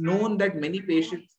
known that many patients,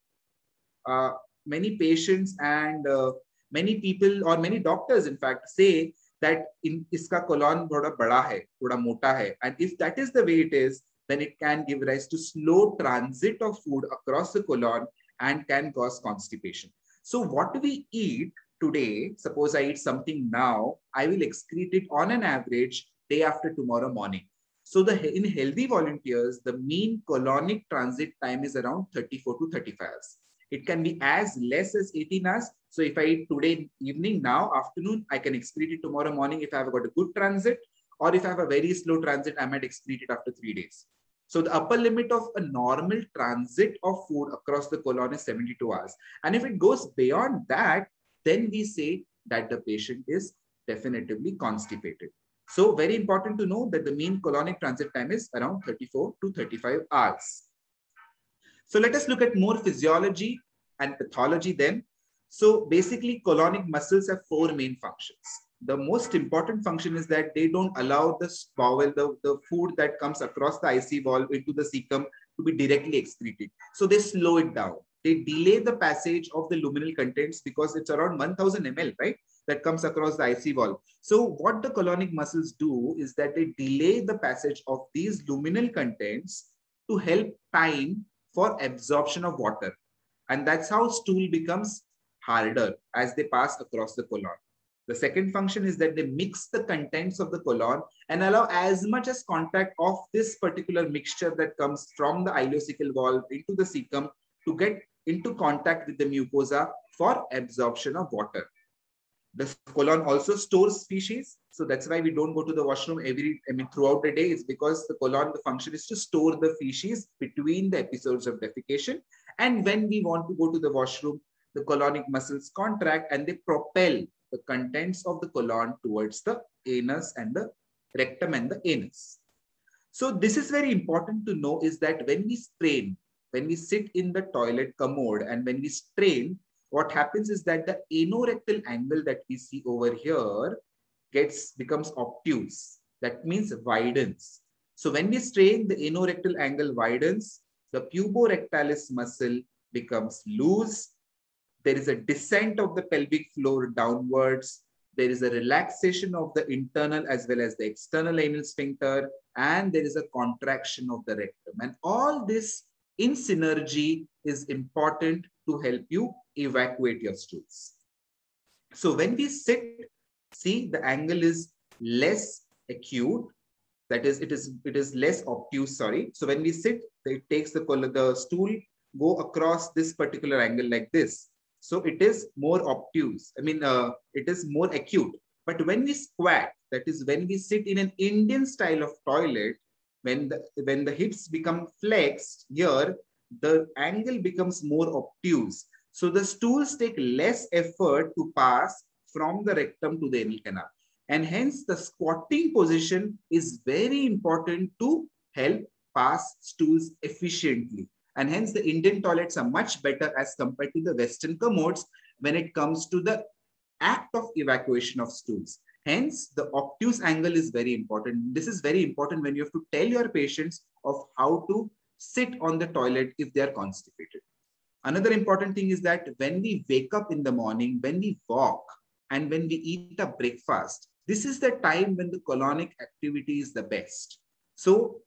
uh, many patients and uh, many people or many doctors, in fact, say that in iska colon thoda bada hai, thoda mota hai. And if that is the way it is, then it can give rise to slow transit of food across the colon and can cause constipation. So what do we eat today, suppose I eat something now, I will excrete it on an average day after tomorrow morning. So the in healthy volunteers, the mean colonic transit time is around 34 to 35 hours. It can be as less as 18 hours. So if I eat today evening, now afternoon, I can excrete it tomorrow morning if I have got a good transit. Or if I have a very slow transit, I might excrete it after three days. So the upper limit of a normal transit of food across the colon is 72 hours. And if it goes beyond that, then we say that the patient is definitively constipated. So very important to know that the mean colonic transit time is around 34 to 35 hours. So let us look at more physiology and pathology then. So basically colonic muscles have four main functions. The most important function is that they don't allow the bowel, the, the food that comes across the IC valve into the cecum to be directly excreted. So they slow it down. They delay the passage of the luminal contents because it's around 1000 ml, right? that comes across the IC valve. So what the colonic muscles do is that they delay the passage of these luminal contents to help time for absorption of water. And that's how stool becomes harder as they pass across the colon. The second function is that they mix the contents of the colon and allow as much as contact of this particular mixture that comes from the ileocecal valve into the cecum to get into contact with the mucosa for absorption of water. The colon also stores feces. So that's why we don't go to the washroom every, I mean, throughout the day is because the colon, the function is to store the feces between the episodes of defecation. And when we want to go to the washroom, the colonic muscles contract and they propel the contents of the colon towards the anus and the rectum and the anus. So this is very important to know is that when we strain, when we sit in the toilet commode and when we strain, what happens is that the anorectal angle that we see over here gets becomes obtuse. That means widens. So when we strain, the anorectal angle widens, the puborectalis muscle becomes loose. There is a descent of the pelvic floor downwards. There is a relaxation of the internal as well as the external anal sphincter, and there is a contraction of the rectum. And all this in synergy is important to help you evacuate your stools. So when we sit, see the angle is less acute. That is, it is it is less obtuse. Sorry. So when we sit, it takes the the stool go across this particular angle like this. So it is more obtuse. I mean, uh, it is more acute. But when we squat, that is when we sit in an Indian style of toilet, when the when the hips become flexed here, the angle becomes more obtuse. So the stools take less effort to pass from the rectum to the anal canal. And hence the squatting position is very important to help pass stools efficiently. And hence the Indian toilets are much better as compared to the Western commodes when it comes to the act of evacuation of stools. Hence, the obtuse angle is very important. This is very important when you have to tell your patients of how to sit on the toilet if they are constipated. Another important thing is that when we wake up in the morning, when we walk, and when we eat a breakfast, this is the time when the colonic activity is the best. So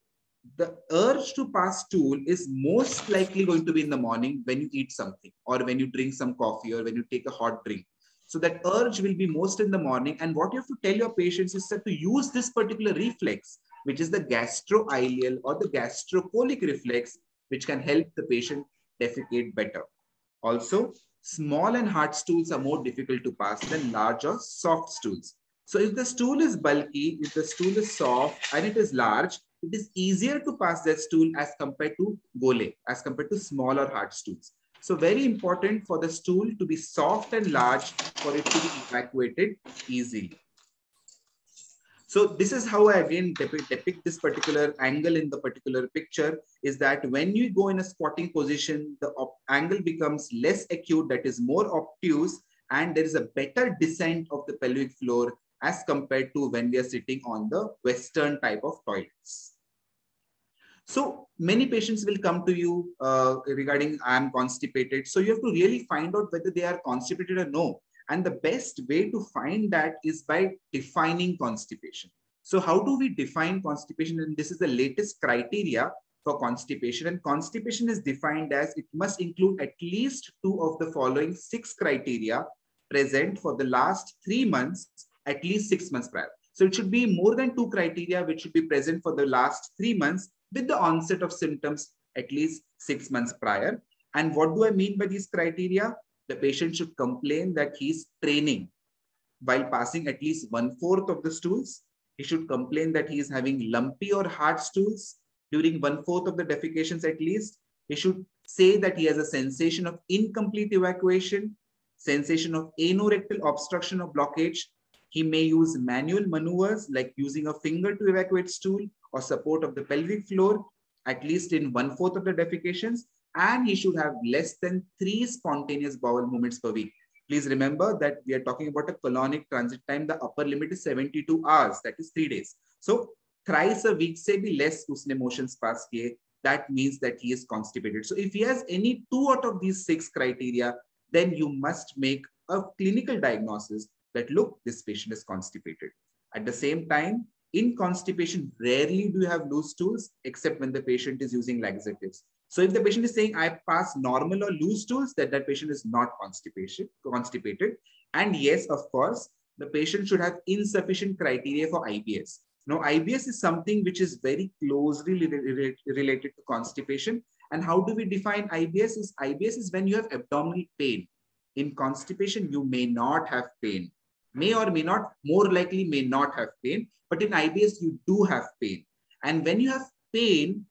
the urge to pass stool is most likely going to be in the morning when you eat something or when you drink some coffee or when you take a hot drink. So that urge will be most in the morning. And what you have to tell your patients is that to use this particular reflex, which is the gastroileal or the gastrocolic reflex, which can help the patient defecate better. Also, small and hard stools are more difficult to pass than large or soft stools. So if the stool is bulky, if the stool is soft and it is large, it is easier to pass that stool as compared to gole, as compared to small or hard stools. So very important for the stool to be soft and large for it to be evacuated easily. So this is how I again depict, this particular angle in the particular picture is that when you go in a squatting position, the angle becomes less acute, that is more obtuse, and there is a better descent of the pelvic floor as compared to when we are sitting on the Western type of toilets. So many patients will come to you uh, regarding I am constipated. So you have to really find out whether they are constipated or no. And the best way to find that is by defining constipation. So how do we define constipation? And this is the latest criteria for constipation. And constipation is defined as it must include at least two of the following six criteria present for the last three months, at least six months prior. So it should be more than two criteria which should be present for the last three months with the onset of symptoms at least six months prior. And what do I mean by these criteria? The patient should complain that he's training while passing at least one fourth of the stools. He should complain that he is having lumpy or hard stools during one fourth of the defecations at least. He should say that he has a sensation of incomplete evacuation, sensation of anorectal obstruction or blockage. He may use manual maneuvers like using a finger to evacuate stool or support of the pelvic floor, at least in one fourth of the defecations. And he should have less than three spontaneous bowel movements per week. Please remember that we are talking about a colonic transit time. The upper limit is 72 hours, that is three days. So thrice a week say be less usne motions pass kiye, that means that he is constipated. So if he has any two out of these six criteria, then you must make a clinical diagnosis that look, this patient is constipated. At the same time, in constipation, rarely do you have loose stools except when the patient is using laxatives. So if the patient is saying I pass normal or loose stools, that that patient is not constipation, constipated. And yes, of course, the patient should have insufficient criteria for IBS. Now, IBS is something which is very closely related to constipation. And how do we define IBS? Is IBS is when you have abdominal pain. In constipation, you may not have pain. May or may not, more likely may not have pain. But in IBS, you do have pain. And when you have pain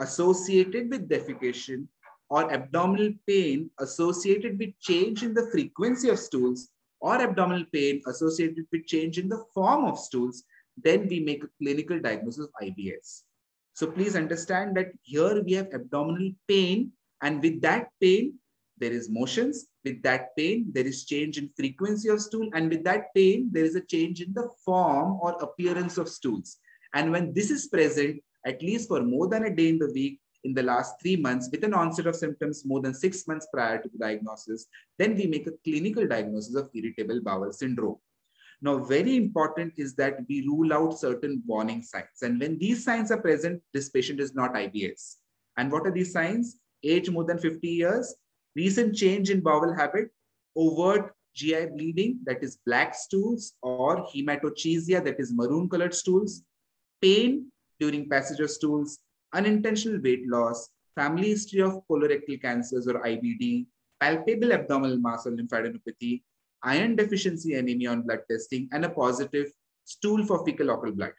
associated with defecation or abdominal pain associated with change in the frequency of stools or abdominal pain associated with change in the form of stools, then we make a clinical diagnosis of IBS. So please understand that here we have abdominal pain and with that pain, there is motions. With that pain, there is change in frequency of stool. And with that pain, there is a change in the form or appearance of stools. And when this is present, at least for more than a day in the week, in the last three months with an onset of symptoms more than six months prior to the diagnosis, then we make a clinical diagnosis of irritable bowel syndrome. Now, very important is that we rule out certain warning signs. And when these signs are present, this patient is not IBS. And what are these signs? Age more than 50 years, recent change in bowel habit, overt GI bleeding, that is black stools, or hematochezia, that is maroon colored stools, pain during passage of stools, unintentional weight loss, family history of colorectal cancers or IBD, palpable abdominal mass or lymphadenopathy, iron deficiency anemia on blood testing, and a positive stool for fecal occult blood.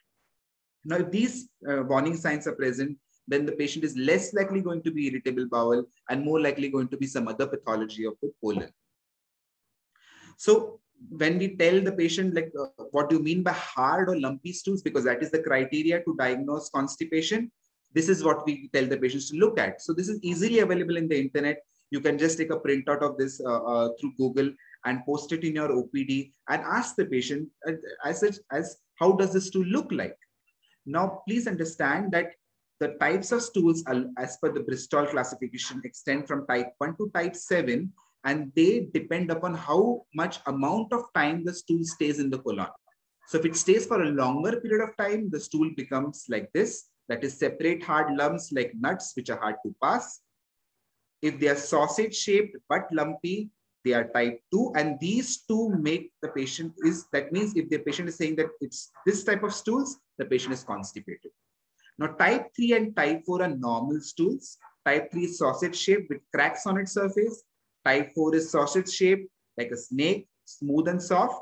Now, if these uh, warning signs are present, then the patient is less likely going to be irritable bowel and more likely going to be some other pathology of the colon. So when we tell the patient like uh, what do you mean by hard or lumpy stools? Because that is the criteria to diagnose constipation. This is what we tell the patients to look at. So this is easily available in the internet. You can just take a printout of this uh, uh, through google and post it in your opd and ask the patient uh, as such as how does this stool look like? Now please understand that the types of stools as per the bristol classification extend from type 1 to type 7 and they depend upon how much amount of time the stool stays in the colon. So if it stays for a longer period of time, the stool becomes like this, that is separate hard lumps like nuts, which are hard to pass. If they are sausage shaped but lumpy, they are type 2 and these two make the patient is that means if the patient is saying that it's this type of stools the patient is constipated now type 3 and type 4 are normal stools type 3 is sausage shaped with cracks on its surface Type 4 is sausage shaped like a snake, smooth and soft.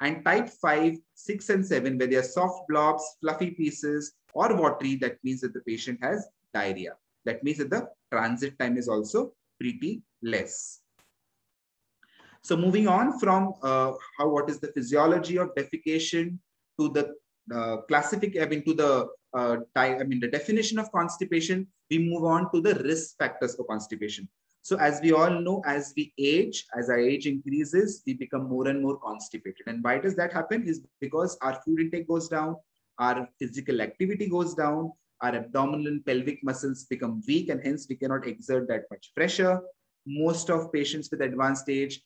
And type 5, 6, and 7, where they are soft blobs, fluffy pieces, or watery, that means that the patient has diarrhea. That means that the transit time is also pretty less. So moving on from uh, how what is the physiology of defecation to the uh, classific, I mean to the uh, I mean the definition of constipation, we move on to the risk factors for constipation. So as we all know, as we age, as our age increases, we become more and more constipated. And why does that happen is because our food intake goes down, our physical activity goes down, our abdominal and pelvic muscles become weak and hence we cannot exert that much pressure. Most of patients with advanced age,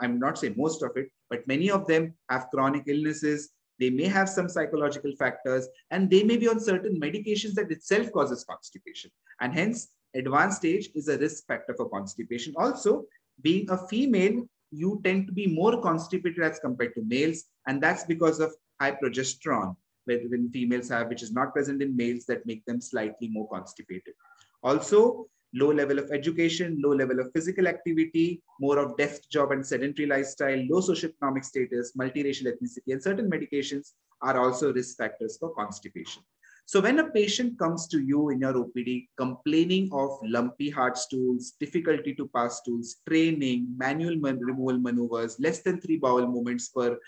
I'm not saying most of it, but many of them have chronic illnesses. They may have some psychological factors and they may be on certain medications that itself causes constipation. And hence advanced age is a risk factor for constipation. Also, being a female, you tend to be more constipated as compared to males. And that's because of high progesterone when females have, which is not present in males that make them slightly more constipated. Also, low level of education, low level of physical activity, more of desk job and sedentary lifestyle, low socioeconomic status, multiracial ethnicity, and certain medications are also risk factors for constipation. So when a patient comes to you in your OPD complaining of lumpy hard stools, difficulty to pass stools, training, manual man removal maneuvers, less than three bowel movements per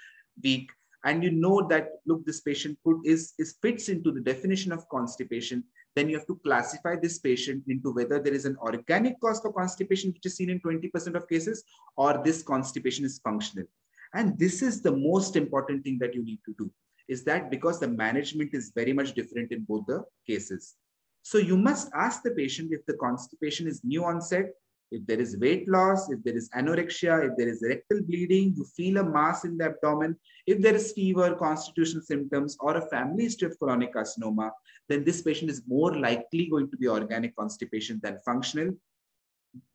week, and you know that, look, this patient could, is, is fits into the definition of constipation, then you have to classify this patient into whether there is an organic cause for constipation, which is seen in 20% of cases, or this constipation is functional. And this is the most important thing that you need to do is that because the management is very much different in both the cases. So you must ask the patient if the constipation is new onset, if there is weight loss, if there is anorexia, if there is rectal bleeding, you feel a mass in the abdomen, if there is fever, constitutional symptoms, or a family history of colonic carcinoma, then this patient is more likely going to be organic constipation than functional.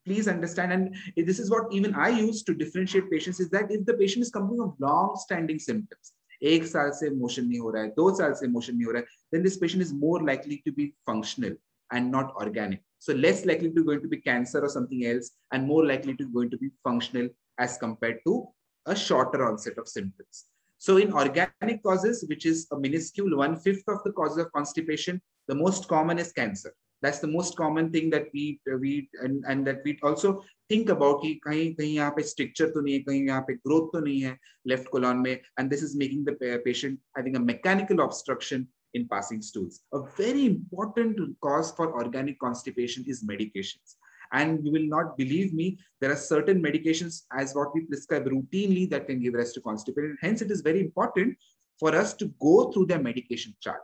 Please understand, and this is what even I use to differentiate patients, is that if the patient is coming of long-standing symptoms, एक साल से motion नहीं हो रहा है दो साल से मोशन नहीं हो रहा है then this patient is more likely to be functional and not organic so less likely to going to be cancer or something else and more likely to going to be functional as compared to a shorter onset of symptoms so in organic causes which is a minuscule one fifth of the causes of constipation the most common is cancer that's the most common thing that we we and, and that we also think about कि कहीं कहीं यहाँ पे stricture तो नहीं है कहीं यहाँ पे growth तो नहीं है left colon में and this is making the patient having a mechanical obstruction in passing stools. A very important cause for organic constipation is medications. And you will not believe me, there are certain medications as what we prescribe routinely that can give rise to constipation. Hence, it is very important for us to go through the medication chart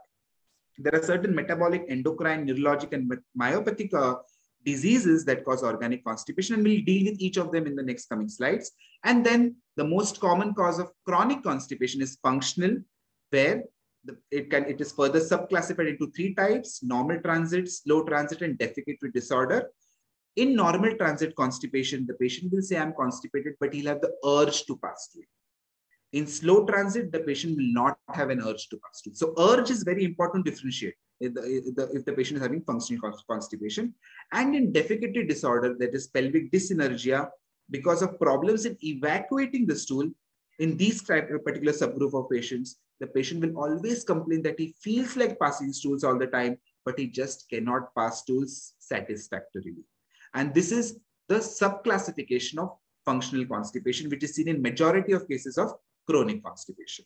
there are certain metabolic, endocrine, neurologic, and myopathic uh, diseases that cause organic constipation, and we'll deal with each of them in the next coming slides. And then the most common cause of chronic constipation is functional, where the, it can it is further subclassified into three types: normal transit, slow transit, and defecatory disorder. In normal transit constipation, the patient will say, "I'm constipated," but he'll have the urge to pass to it. In slow transit, the patient will not have an urge to pass to. So urge is very important to differentiate if the, if the, if the patient is having functional constipation. And in defecatory disorder, that is pelvic dyssynergia, because of problems in evacuating the stool, in these particular subgroup of patients, the patient will always complain that he feels like passing stools all the time, but he just cannot pass stools satisfactorily. And this is the subclassification of functional constipation, which is seen in majority of cases of chronic constipation.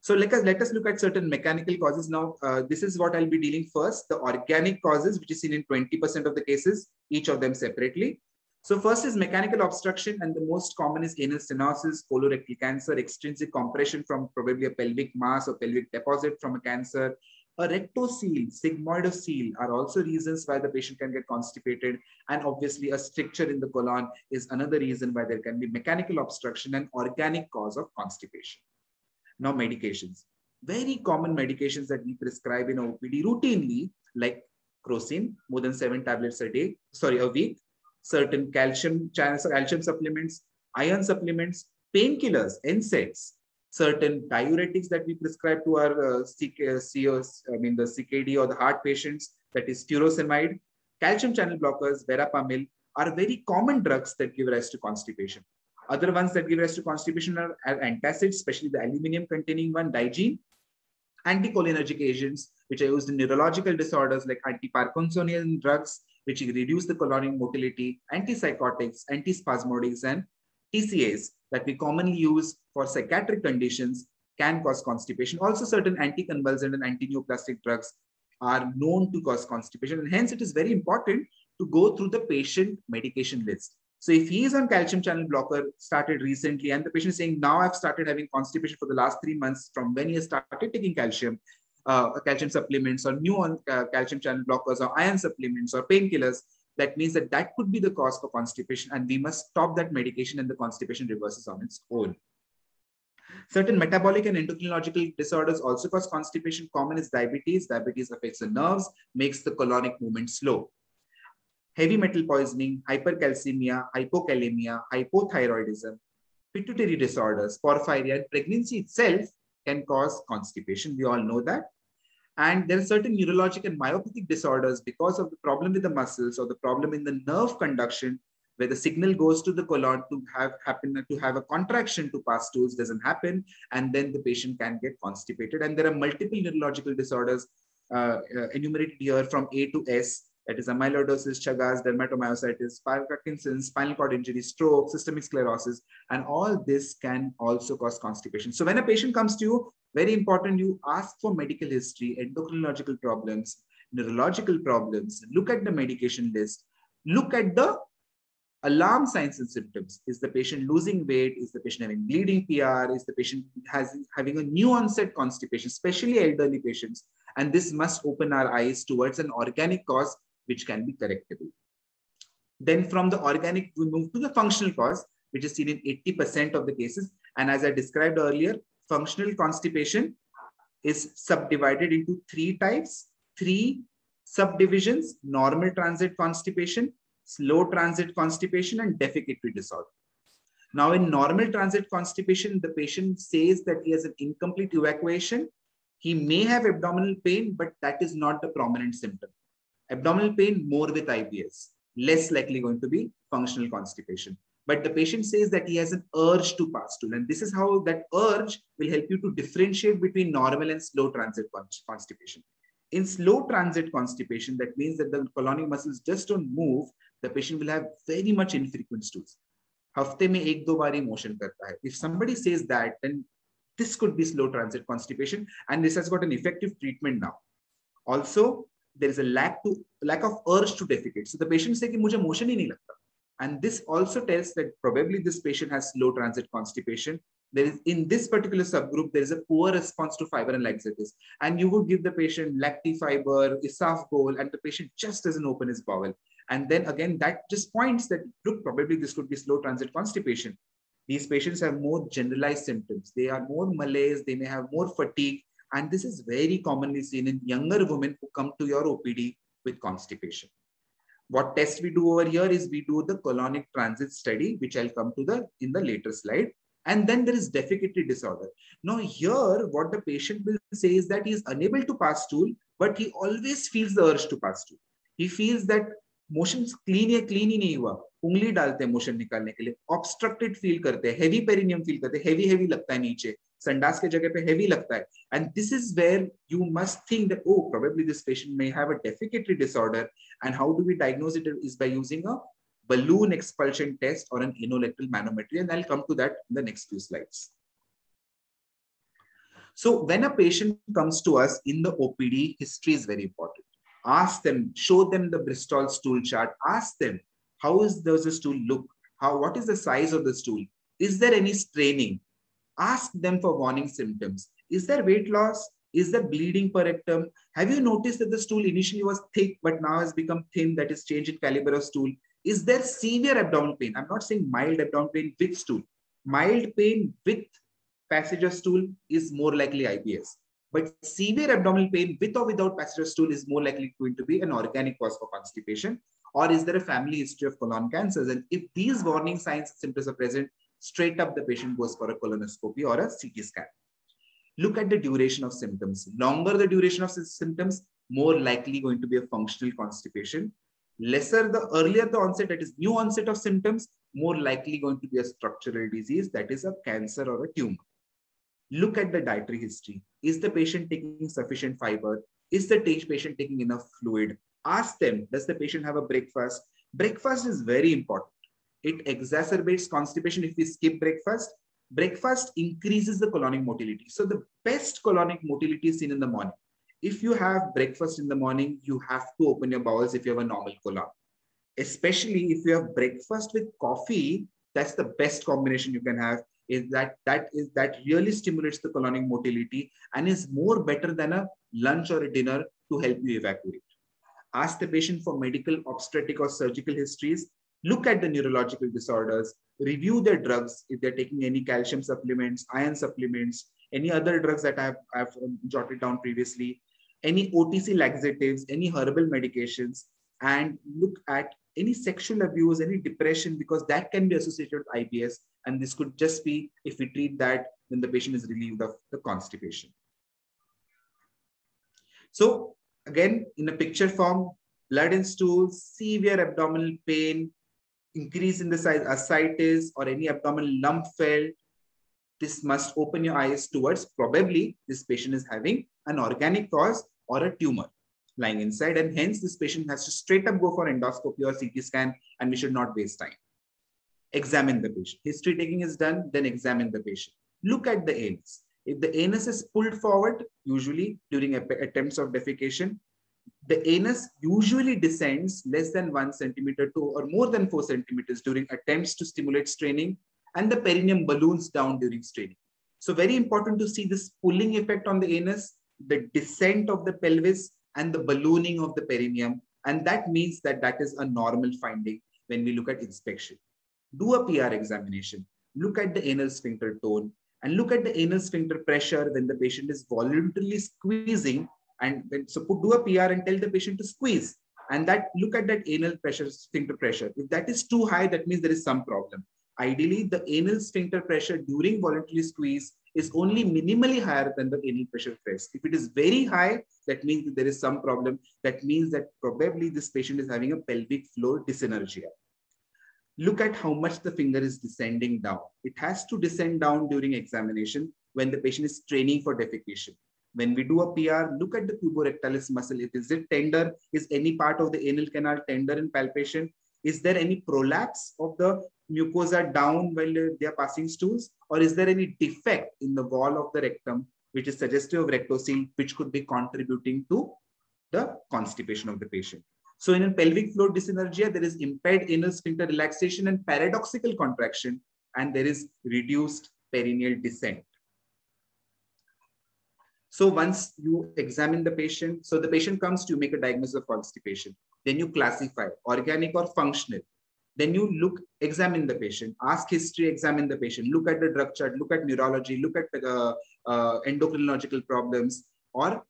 So let us, let us look at certain mechanical causes now. Uh, this is what I'll be dealing first, the organic causes, which is seen in 20% of the cases, each of them separately. So first is mechanical obstruction, and the most common is anal stenosis, colorectal cancer, extrinsic compression from probably a pelvic mass or pelvic deposit from a cancer. A rectocele, sigmoidocele are also reasons why the patient can get constipated. And obviously a stricture in the colon is another reason why there can be mechanical obstruction and organic cause of constipation. Now medications. Very common medications that we prescribe in OPD routinely, like crocin, more than seven tablets a day, sorry, a week, certain calcium channels, calcium supplements, iron supplements, painkillers, NSAIDs, certain diuretics that we prescribe to our uh, COs, I mean the CKD or the heart patients, that is furosemide, calcium channel blockers, verapamil, are very common drugs that give rise to constipation. Other ones that give rise to constipation are, are antacids, especially the aluminum containing one, Digene, anticholinergic agents, which are used in neurological disorders like antiparkinsonian drugs, which reduce the colonic motility, antipsychotics, antispasmodics, and TCAs that we commonly use for psychiatric conditions can cause constipation. Also, certain anticonvulsant and antineoplastic drugs are known to cause constipation. And hence, it is very important to go through the patient medication list. So if he is on calcium channel blocker, started recently, and the patient is saying, now I've started having constipation for the last three months from when he started taking calcium, uh, calcium supplements or new uh, calcium channel blockers or iron supplements or painkillers, that means that that could be the cause for constipation and we must stop that medication and the constipation reverses on its own. Certain metabolic and endocrinological disorders also cause constipation. Common is diabetes. Diabetes affects the nerves, makes the colonic movement slow. Heavy metal poisoning, hypercalcemia, hypokalemia, hypothyroidism, pituitary disorders, porphyria, and pregnancy itself can cause constipation. We all know that. And there are certain neurologic and myopathic disorders because of the problem with the muscles or the problem in the nerve conduction, where the signal goes to the colon to have happen to have a contraction to pass stools doesn't happen, and then the patient can get constipated. And there are multiple neurological disorders uh, uh, enumerated here from A to S that is amyloidosis, Chagas, dermatomyositis, Parkinson's, spinal cord injury, stroke, systemic sclerosis, and all this can also cause constipation. So when a patient comes to you, very important, you ask for medical history, endocrinological problems, neurological problems, look at the medication list, look at the alarm signs and symptoms. Is the patient losing weight? Is the patient having bleeding PR? Is the patient has having a new onset constipation, especially elderly patients? And this must open our eyes towards an organic cause which can be correctable. Then from the organic, we move to the functional cause, which is seen in 80% of the cases. And as I described earlier, functional constipation is subdivided into three types, three subdivisions, normal transit constipation, slow transit constipation, and defecatory disorder. Now, in normal transit constipation, the patient says that he has an incomplete evacuation. He may have abdominal pain, but that is not the prominent symptom. Abdominal pain more with IBS, less likely going to be functional constipation. But the patient says that he has an urge to pass stool. And this is how that urge will help you to differentiate between normal and slow transit constipation. In slow transit constipation, that means that the colonic muscles just don't move. The patient will have very much infrequent stools. हफ्ते में एक दो बार motion करता है. If somebody says that, then this could be slow transit constipation, and this has got an effective treatment now. Also, there is a lack to lack of urge to defecate. So the patient say कि मुझे motion ही नहीं लगता. And this also tells that probably this patient has slow transit constipation. There is in this particular subgroup, there is a poor response to fiber and laxatives. And you would give the patient lacti-fiber, isofgol, and the patient just doesn't open his bowel. And then again, that just points that look, probably this could be slow transit constipation. These patients have more generalized symptoms. They are more malaise, they may have more fatigue, and this is very commonly seen in younger women who come to your OPD with constipation. What test we do over here is we do the colonic transit study, which I'll come to the in the later slide. And then there is defecatory disorder. Now here, what the patient will say is that he is unable to pass stool, but he always feels the urge to pass stool. He feels that motion clean या clean ही नहीं हुआ उंगली डालते हैं motion निकालने के लिए obstructed feel करते हैं हैवी पेरिनियम फील करते हैं हैवी हैवी लगता है नीचे संडास के जगह पे हैवी लगता है and this is where you must think that oh probably this patient may have a defecatory disorder and how do we diagnose it is by using a balloon expulsion test or an anorectal manometry and I'll come to that in the next few slides. So when a patient comes to us in the OPD, history is very important. Ask them, show them the Bristol stool chart. Ask them, how is does the stool look? How, what is the size of the stool? Is there any straining? Ask them for warning symptoms. Is there weight loss? Is there bleeding per rectum? Have you noticed that the stool initially was thick, but now has become thin, that is change in caliber of stool? Is there severe abdominal pain? I'm not saying mild abdominal pain with stool. Mild pain with passage of stool is more likely IBS. But severe abdominal pain with or without passage of stool is more likely going to be an organic cause for constipation. Or is there a family history of colon cancers? And if these warning signs and symptoms are present, straight up the patient goes for a colonoscopy or a CT scan. Look at the duration of symptoms. Longer the duration of symptoms, more likely going to be a functional constipation. Lesser the earlier the onset, that is new onset of symptoms, more likely going to be a structural disease, that is a cancer or a tumor. Look at the dietary history. Is the patient taking sufficient fiber? Is the patient taking enough fluid? Ask them, does the patient have a breakfast? Breakfast is very important. It exacerbates constipation if we skip breakfast. Breakfast increases the colonic motility. So the best colonic motility is seen in the morning. If you have breakfast in the morning, you have to open your bowels if you have a normal colon. Especially if you have breakfast with coffee, that's the best combination you can have is that that is that really stimulates the colonic motility and is more better than a lunch or a dinner to help you evacuate. Ask the patient for medical, obstetric, or surgical histories. Look at the neurological disorders. Review their drugs if they're taking any calcium supplements, iron supplements, any other drugs that I've, I've um, jotted down previously, any OTC laxatives, any herbal medications, and look at any sexual abuse, any depression, because that can be associated with IBS. And this could just be if we treat that, then the patient is relieved of the constipation. So again, in a picture form, blood in stools, severe abdominal pain, increase in the size uh, ascites or any abdominal lump felt, this must open your eyes towards probably this patient is having an organic cause or a tumor lying inside. And hence this patient has to straight up go for endoscopy or CT scan and we should not waste time. Examine the patient. History taking is done, then examine the patient. Look at the anus. If the anus is pulled forward, usually during attempts of defecation, the anus usually descends less than one centimeter to or more than four centimeters during attempts to stimulate straining and the perineum balloons down during straining. So very important to see this pulling effect on the anus, the descent of the pelvis and the ballooning of the perineum. And that means that that is a normal finding when we look at inspection. Do a PR examination. Look at the anal sphincter tone and look at the anal sphincter pressure when the patient is voluntarily squeezing and when, so put, do a PR and tell the patient to squeeze and that look at that anal pressure sphincter pressure. If that is too high that means there is some problem. Ideally the anal sphincter pressure during voluntary squeeze is only minimally higher than the anal pressure press if it is very high that means that there is some problem. That means that probably this patient is having a pelvic floor dyssynergia. Look at how much the finger is descending down. It has to descend down during examination when the patient is training for defecation when we do a PR, look at the puborectalis muscle. Is it tender? Is any part of the anal canal tender in palpation? Is there any prolapse of the mucosa down while they are passing stools? Or is there any defect in the wall of the rectum, which is suggestive of rectocele, which could be contributing to the constipation of the patient? So in a pelvic floor dyssynergia, there is impaired anal sphincter relaxation and paradoxical contraction, and there is reduced perineal descent. So once you examine the patient, so the patient comes to you, make a diagnosis of constipation. Then you classify organic or functional. Then you look, examine the patient, ask history, examine the patient, look at the drug chart, look at neurology, look at uh, uh, endocrinological problems, or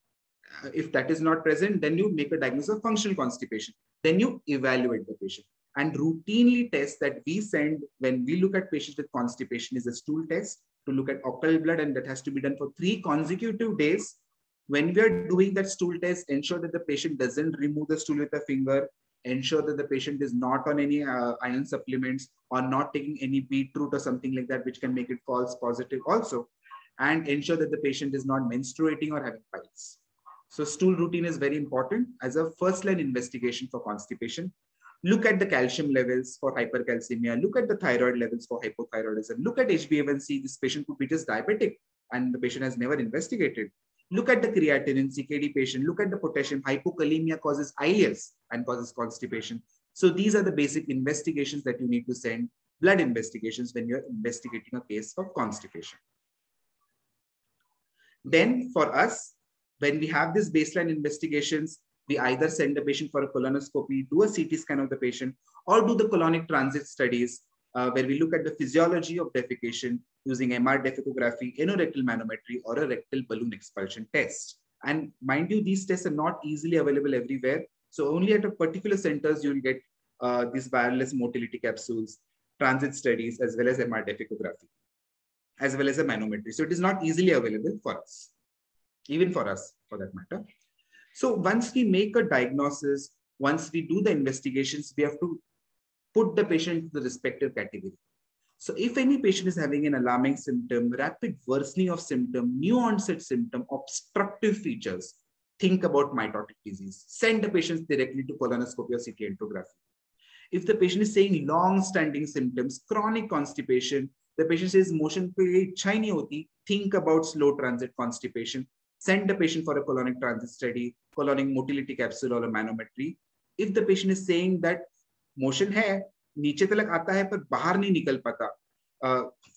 uh, if that is not present, then you make a diagnosis of functional constipation. Then you evaluate the patient and routinely test that we send when we look at patients with constipation is a stool test to look at occult blood and that has to be done for three consecutive days. When we are doing that stool test, ensure that the patient doesn't remove the stool with a finger, ensure that the patient is not on any uh, iron supplements or not taking any beetroot or something like that, which can make it false positive also, and ensure that the patient is not menstruating or having piles. So stool routine is very important as a first line investigation for constipation look at the calcium levels for hypercalcemia, look at the thyroid levels for hypothyroidism, look at HbA1c, this patient could be just diabetic and the patient has never investigated. Look at the creatinine, CKD patient, look at the potassium, hypokalemia causes ileus and causes constipation. So these are the basic investigations that you need to send, blood investigations when you're investigating a case of constipation. Then for us, when we have these baseline investigations, we either send the patient for a colonoscopy, do a CT scan of the patient, or do the colonic transit studies uh, where we look at the physiology of defecation using MR defecography, anorectal manometry, or a rectal balloon expulsion test. And mind you, these tests are not easily available everywhere. So only at a particular centers, you'll get uh, these wireless motility capsules, transit studies, as well as MR defecography, as well as a manometry. So it is not easily available for us, even for us, for that matter. So once we make a diagnosis, once we do the investigations, we have to put the patient into the respective category. So if any patient is having an alarming symptom, rapid worsening of symptom, new onset symptom, obstructive features, think about mitotic disease. Send the patient directly to colonoscopy or CT angiography. If the patient is saying long-standing symptoms, chronic constipation, the patient says motion pe ichha nahi hoti, think about slow transit constipation send the patient for a colonic transit study, colonic motility capsule or a manometry. If the patient is saying that motion है, नीचे तक आता है पर बाहर नहीं निकल पाता,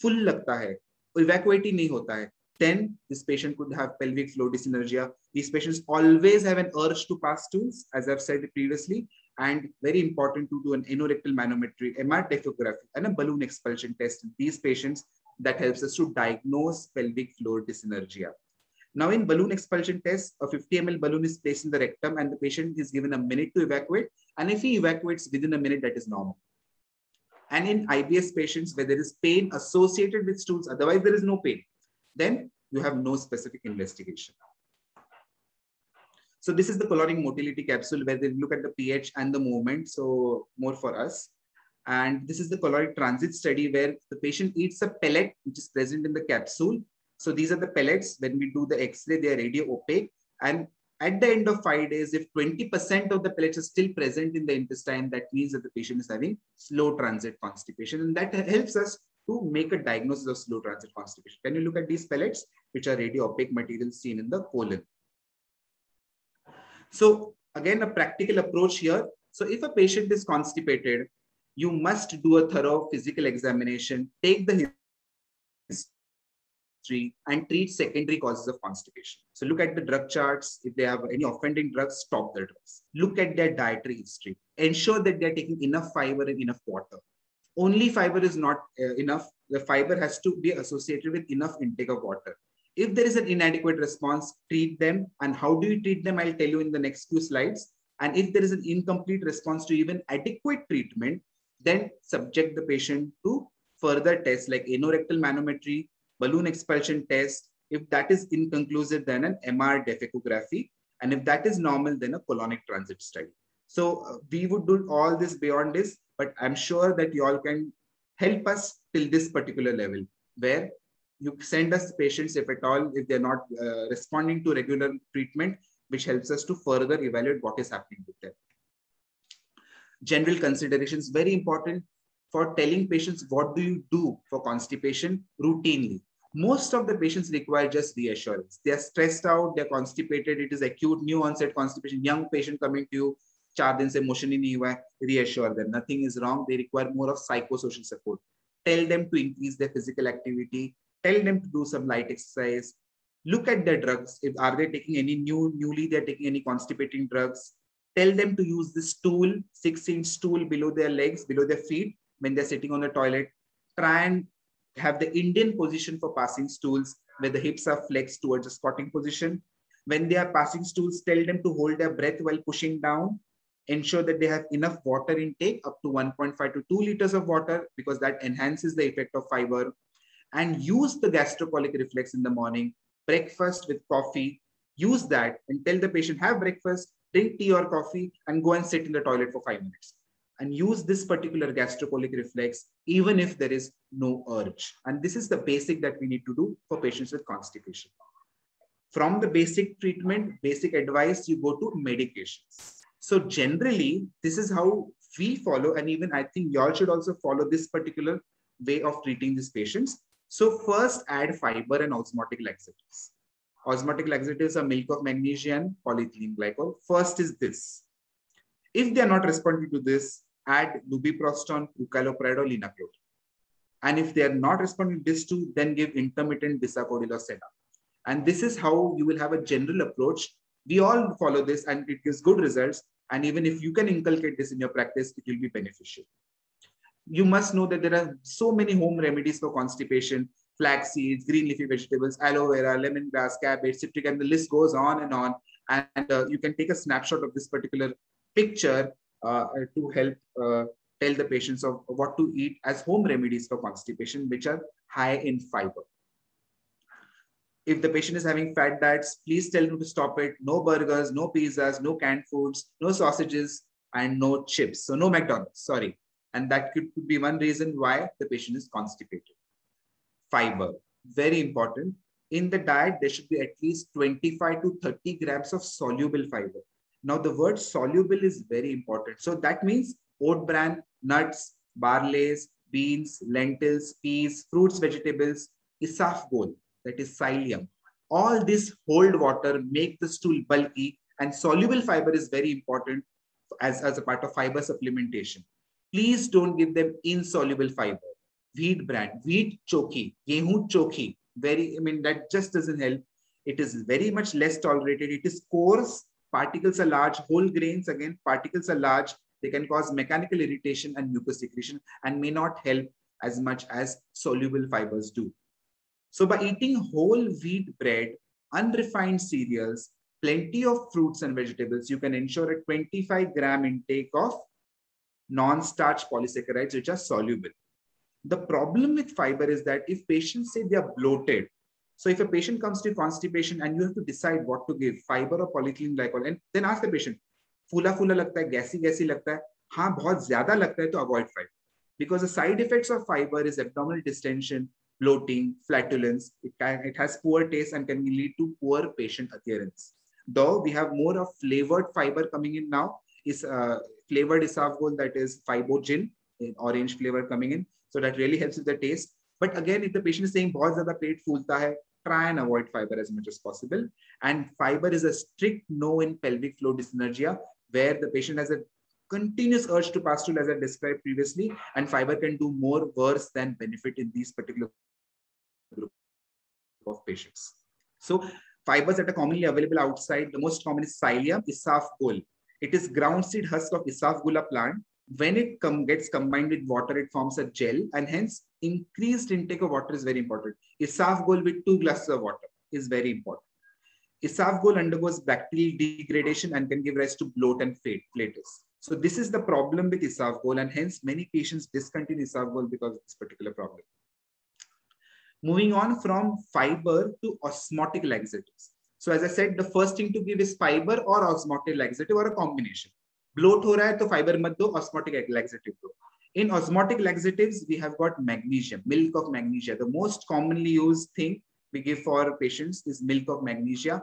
full uh, लगता है, evacuate नहीं होता है, then this patient could have pelvic floor dyssynergia. These patients always have an urge to pass stools, as I've said previously, and very important to do an anorectal manometry, MR defecography, and a balloon expulsion test in these patients that helps us to diagnose pelvic floor dyssynergia. Now in balloon expulsion test, a 50 ml balloon is placed in the rectum and the patient is given a minute to evacuate. And if he evacuates within a minute, that is normal. And in IBS patients where there is pain associated with stools, otherwise there is no pain, then you have no specific investigation. So this is the colonic motility capsule where they look at the pH and the movement. So more for us. And this is the colonic transit study where the patient eats a pellet, which is present in the capsule. So these are the pellets. When we do the X-ray, they are radio opaque. And at the end of five days, if 20% of the pellets are still present in the intestine, that means that the patient is having slow transit constipation. And that helps us to make a diagnosis of slow transit constipation. Can you look at these pellets, which are radio opaque materials seen in the colon? So again, a practical approach here. So if a patient is constipated, you must do a thorough physical examination, take the history and treat secondary causes of constipation. So look at the drug charts. If they have any offending drugs, stop their drugs. Look at their dietary history. Ensure that they're taking enough fiber and enough water. Only fiber is not uh, enough. The fiber has to be associated with enough intake of water. If there is an inadequate response, treat them. And how do you treat them? I'll tell you in the next few slides. And if there is an incomplete response to even adequate treatment, then subject the patient to further tests like anorectal manometry, balloon expulsion test. If that is inconclusive, then an MR defecography. And if that is normal, then a colonic transit study. So uh, we would do all this beyond this, but I'm sure that you all can help us till this particular level where you send us patients if at all, if they're not uh, responding to regular treatment, which helps us to further evaluate what is happening with them. General considerations, very important for telling patients what do you do for constipation routinely most of the patients require just reassurance. They are stressed out, they're constipated, it is acute new onset constipation, young patient coming to you, चार दिन से motion ही नहीं हुआ reassure them nothing is wrong they require more of psychosocial support tell them to increase their physical activity tell them to do some light exercise look at their drugs if are they taking any new newly they're taking any constipating drugs tell them to use the stool six inch stool below their legs below their feet when they're sitting on the toilet try and have the Indian position for passing stools where the hips are flexed towards a squatting position. When they are passing stools, tell them to hold their breath while pushing down. Ensure that they have enough water intake up to 1.5 to 2 liters of water because that enhances the effect of fiber. And use the gastrocolic reflex in the morning, breakfast with coffee. Use that and tell the patient have breakfast, drink tea or coffee, and go and sit in the toilet for five minutes and use this particular gastrocolic reflex even if there is no urge. And this is the basic that we need to do for patients with constipation. From the basic treatment, basic advice, you go to medications. So generally, this is how we follow, and even I think y'all should also follow this particular way of treating these patients. So first add fiber and osmotic laxatives. Osmotic laxatives are milk of magnesia polyethylene glycol. First is this. If they are not responding to this, add lubiprostone, prucalopride, or linaclotide. And if they are not responding to this two, then give intermittent bisacodyl or. And this is how you will have a general approach. We all follow this and it gives good results. And even if you can inculcate this in your practice, it will be beneficial. You must know that there are so many home remedies for constipation, flax seeds, green leafy vegetables, aloe vera, lemongrass, cabbage, citric, and the list goes on and on. And uh, you can take a snapshot of this particular picture to help uh, tell the patients of what to eat as home remedies for constipation, which are high in fiber. If the patient is having fat diets, please tell them to stop it. No burgers, no pizzas, no canned foods, no sausages, and no chips. So no McDonald's, sorry. And that could, could be one reason why the patient is constipated. Fiber, very important. In the diet, there should be at least 25 to 30 grams of soluble fiber. Now the word soluble is very important. So that means oat bran, nuts, barleys, beans, lentils, peas, fruits, vegetables, isafgol, that is psyllium. All this hold water, make the stool bulky and soluble fiber is very important as, as a part of fiber supplementation. Please don't give them insoluble fiber. wheat bran, wheat choki, gehu choki. Very, I mean, that just doesn't help. It is very much less tolerated. It is coarse. Particles are large. Whole grains, again, particles are large. They can cause mechanical irritation and mucus secretion and may not help as much as soluble fibers do. So by eating whole wheat bread, unrefined cereals, plenty of fruits and vegetables, you can ensure a 25 gram intake of non-starch polysaccharides which are soluble. The problem with fiber is that if patients say they are bloated, so if a patient comes to constipation and you have to decide what to give, fiber or polyethylene glycol, and then ask the patient, fulla fulla लगता gassy gassy gassy लगता है हाँ बहुत ज्यादा लगता तो avoid because the side effects of fiber is abdominal distension, bloating, flatulence. It, can, it has poor taste and can lead to poor patient adherence. Though we have more of flavored fiber coming in now, is uh, flavored isafgol that is Fybogel, in orange flavor coming in. So that really helps with the taste. But again, if the patient is saying बहुत ज़्यादा plate फूलता है, try and avoid fiber as much as possible and fiber is a strict no in pelvic floor dyssynergia where the patient has a continuous urge to pass stool as I described previously, and fiber can do more worse than benefit in these particular group of patients. So fibers that are commonly available outside, the most common is psyllium isavgol. It is ground seed husk of isavgula plant. When it com gets combined with water, it forms a gel and hence increased intake of water is very important. Isavgol with two glasses of water is very important. Isavgol undergoes bacterial degradation and can give rise to bloat and flatus. So this is the problem with isavgol and hence many patients discontinue isavgol because of this particular problem. Moving on from fiber to osmotic laxatives. So as I said, the first thing to give is fiber or osmotic laxative or a combination. Bloat ho raha hai to fiber mat do, osmotic laxative do. In osmotic laxatives, we have got magnesium, milk of magnesia. The most commonly used thing we give for patients is milk of magnesia.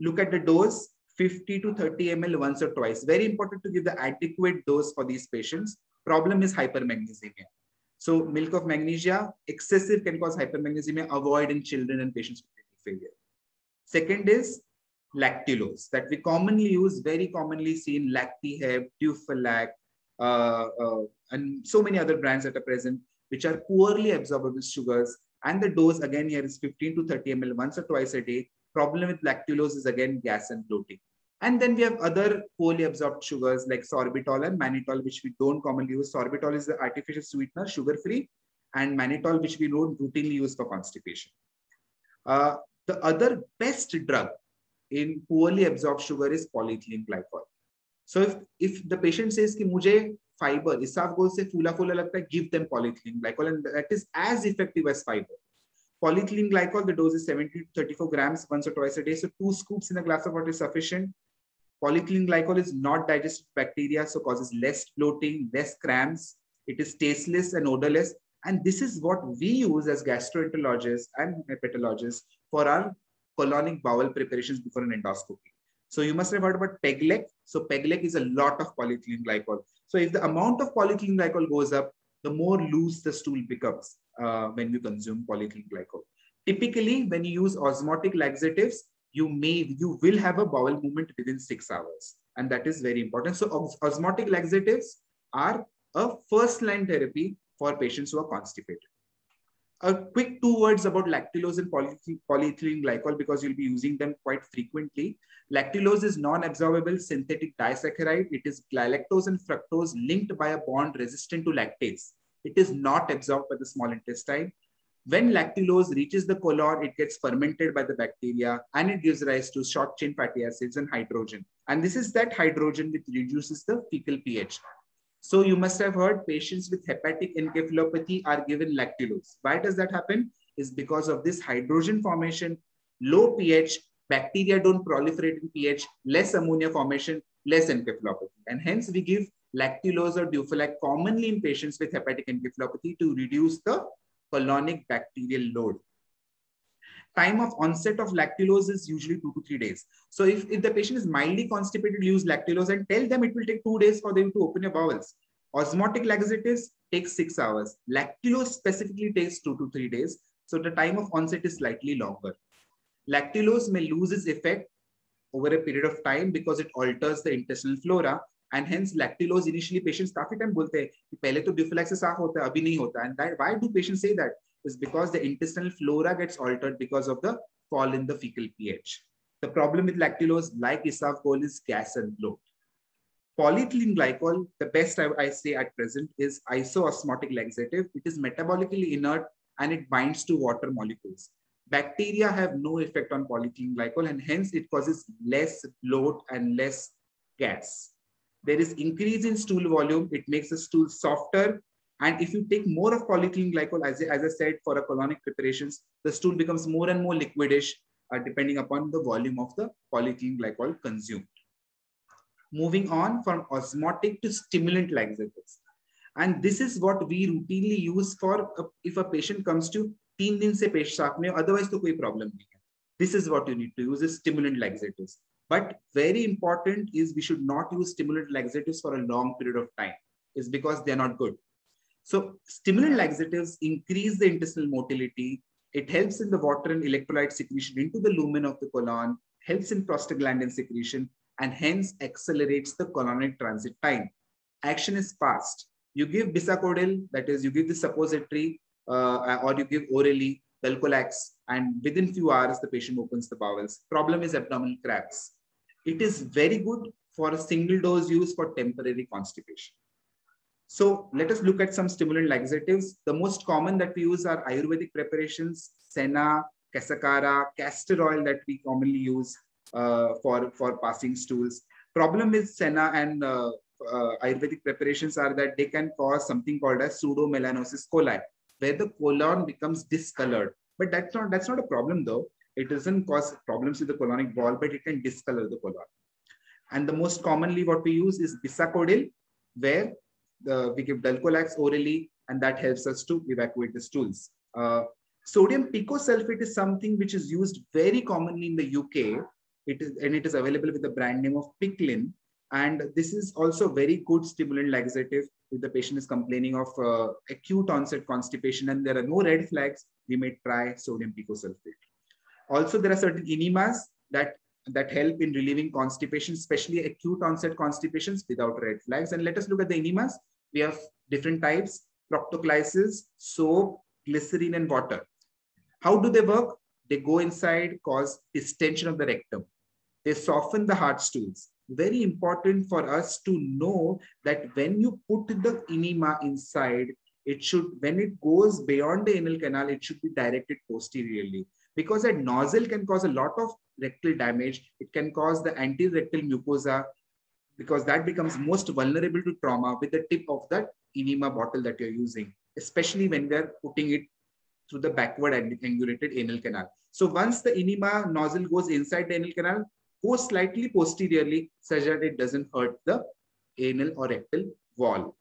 Look at the dose, 50 to 30 ml once or twice. Very important to give the adequate dose for these patients. Problem is hypermagnesemia. So milk of magnesia, excessive can cause hypermagnesemia, avoid in children and patients with kidney failure. Second is lactulose that we commonly use, very commonly seen Lactihep, Duphalac, uh, and so many other brands that are present, which are poorly absorbable sugars and the dose again here is 15 to 30 ml once or twice a day. Problem with lactulose is again gas and bloating. And then we have other poorly absorbed sugars like sorbitol and mannitol, which we don't commonly use. Sorbitol is the artificial sweetener, sugar-free, and mannitol, which we don't routinely use for constipation. Uh, the other best drug in poorly absorbed sugar is polyethylene glycol. So if, if the patient says ki mujhe fiber, isafgol se fula fula lagta give them polyethylene glycol and that is as effective as fiber. Polyethylene glycol, the dose is 70 to 34 grams once or twice a day. So two scoops in a glass of water is sufficient. Polyethylene glycol is not digested bacteria, so causes less bloating, less cramps. It is tasteless and odorless. And this is what we use as gastroenterologists and hepatologists for our colonic bowel preparations before an endoscopy so you must have heard about Peglec. So Peglec is a lot of polyethylene glycol. So if the amount of polyethylene glycol goes up, the more loose the stool becomes uh, when you consume polyethylene glycol. Typically, when you use osmotic laxatives, you may you will have a bowel movement within six hours, and that is very important. So os osmotic laxatives are a first line therapy for patients who are constipated a quick two words about lactulose and polyethylene glycol because you'll be using them quite frequently. Lactulose is non-absorbable synthetic disaccharide. It is galactose and fructose linked by a bond resistant to lactase. It is not absorbed by the small intestine. When lactulose reaches the colon, it gets fermented by the bacteria and it gives rise to short chain fatty acids and hydrogen. And this is that hydrogen which reduces the fecal pH. So you must have heard patients with hepatic encephalopathy are given lactulose. Why does that happen? Is because of this hydrogen formation, low pH, bacteria don't proliferate in pH, less ammonia formation, less encephalopathy. And hence we give lactulose or Duphalac commonly in patients with hepatic encephalopathy to reduce the colonic bacterial load time of onset of lactulose is usually two to three days. So if, if the patient is mildly constipated, use lactulose and tell them it will take two days for them to open your bowels. Osmotic laxatives take six hours. Lactulose specifically takes two to three days. So the time of onset is slightly longer. Lactulose may lose its effect over a period of time because it alters the intestinal flora. and hence lactulose initially patients काफी time बोलते हैं कि पहले तो Duflex से साफ होता है अभी नहीं होता and that why do patients say that is because the intestinal flora gets altered because of the fall in the fecal pH. The problem with lactulose, like isoflurane, is gas and bloat. Polyethylene glycol, the best I, I, say at present, is isoosmotic laxative. It is metabolically inert and it binds to water molecules. Bacteria have no effect on polyethylene glycol and hence it causes less bloat and less gas. There is increase in stool volume. It makes the stool softer. And if you take more of polyethylene glycol, as, as I said, for a colonic preparations, the stool becomes more and more liquidish uh, depending upon the volume of the polyethylene glycol consumed. Moving on from osmotic to stimulant laxatives. And this is what we routinely use for a, if a patient comes to तीन दिन से पेशाब में otherwise तो कोई problem नहीं है. This is what you need to use is stimulant laxatives. But very important is we should not use stimulant laxatives for a long period of time. Is because they are not good. so stimulant laxatives increase the intestinal motility. It helps in the water and electrolyte secretion into the lumen of the colon, helps in prostaglandin secretion, and hence accelerates the colonic transit time. Action is fast. You give bisacodyl, that is, you give the suppository, uh, or you give orally Dulcolax, and within few hours, the patient opens the bowels. Problem is abdominal cramps. It is very good for a single dose use for temporary constipation. So let us look at some stimulant laxatives. The most common that we use are Ayurvedic preparations, Senna, Cascara, castor oil that we commonly use uh, for, for passing stools. Problem with Senna and uh, uh, Ayurvedic preparations are that they can cause something called as pseudomelanosis coli, where the colon becomes discolored. But that's not, that's not a problem though. It doesn't cause problems with the colonic wall, but it can discolor the colon. And the most commonly what we use is bisacodyl, where the, we give Dulcolax orally, and that helps us to evacuate the stools. Uh, sodium picosulfate is something which is used very commonly in the UK. It is, and it is available with the brand name of Piclin. And this is also a very good stimulant laxative if the patient is complaining of uh, acute onset constipation and there are no red flags, we may try sodium picosulfate. Also, there are certain enemas that, that help in relieving constipation, especially acute onset constipations without red flags. And let us look at the enemas. We have different types, proctoclysis, soap, glycerin, and water. How do they work? They go inside, cause distension of the rectum. They soften the heart stools. Very important for us to know that when you put the enema inside, it should, when it goes beyond the anal canal, it should be directed posteriorly because a nozzle can cause a lot of rectal damage. It can cause the anterectal mucosa because that becomes most vulnerable to trauma with the tip of that enema bottle that you're using, especially when we're putting it through the backward angulated anal canal. So once the enema nozzle goes inside the anal canal, go slightly posteriorly such that it doesn't hurt the anal or rectal wall.